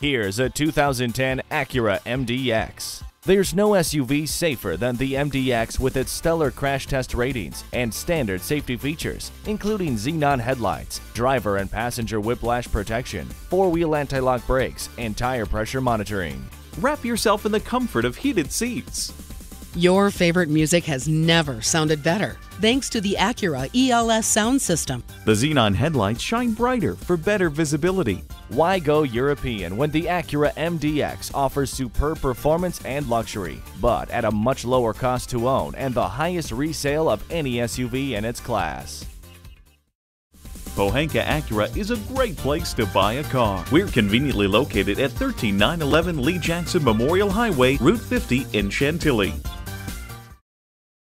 Here's a 2010 Acura MDX. There's no SUV safer than the MDX with its stellar crash test ratings and standard safety features, including xenon headlights, driver and passenger whiplash protection, four-wheel anti-lock brakes, and tire pressure monitoring. Wrap yourself in the comfort of heated seats. Your favorite music has never sounded better thanks to the Acura ELS sound system. The xenon headlights shine brighter for better visibility. Why go European when the Acura MDX offers superb performance and luxury, but at a much lower cost to own and the highest resale of any SUV in its class? Pohanka Acura is a great place to buy a car. We're conveniently located at 13911 Lee Jackson Memorial Highway, Route 50 in Chantilly.